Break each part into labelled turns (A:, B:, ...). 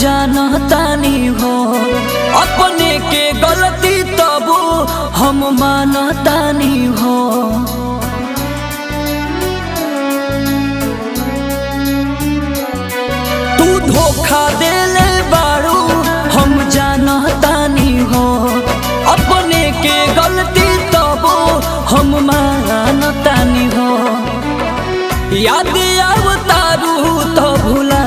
A: जानतानी हो अपने के गलती तब हम मानतानी हो तू धोखा देले बारू, हम जानतानी हो अपने के गलती तब हम मानतानी हो याद आवतारू तो भुलाई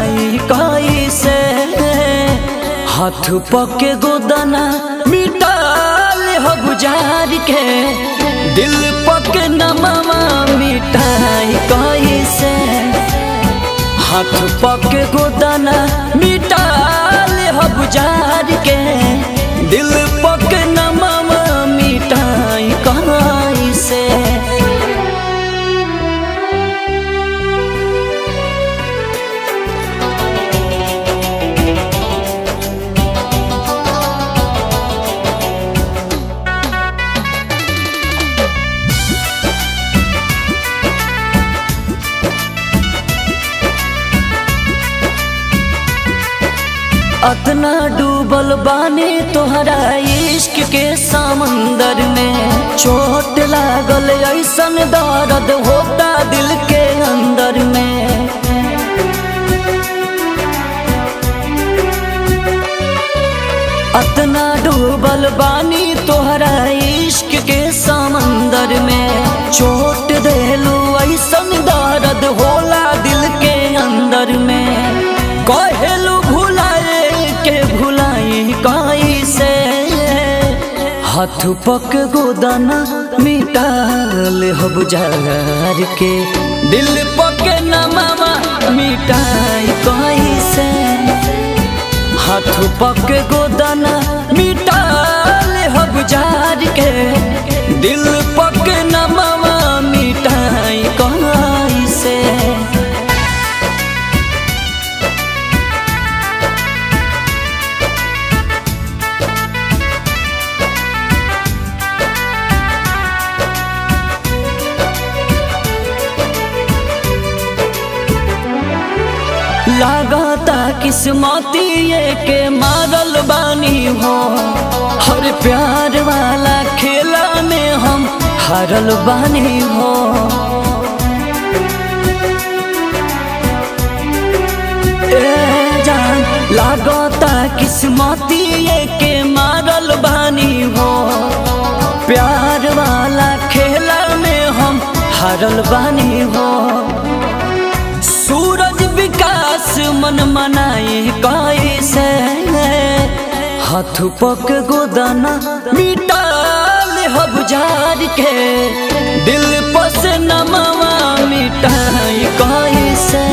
A: हाथ पके गोदाना मिटाल हो गुजार के दिल पके नमवा मिटाई कैसे हाथ पके गोदना मिटाल हो गुजार के अतना डूबल बानी तोहरा इश्क के समंदर में। चोट लागल ऐसन दर्द होता दिल के अंदर में। अतना डूबल बानी तोहरा इश्क के समंदर में। चोट हाथ पक गोदाना मिटाल हो बुझार के। दिल पक मामा मिटाई कैसे हाथ पक गोदाना लागता किस्मती ये के मारल बानी हो। हर प्यार वाला खेला में हम हारल बानी हो। जान लागता किस्मती ये के मारल बानी हो। प्यार वाला खेला में हम हारल बानी हो। मन मनाई कैसे हाथ पक गोदाना मिटाल हो बुझार के। दिल पस नमवा मिटाई कैसे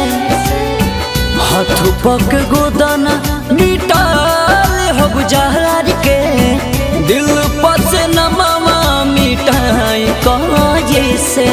A: हाथ पक गोदाना मिटाल हो बुझार के। दिल पस नमवा मिटाई कैसे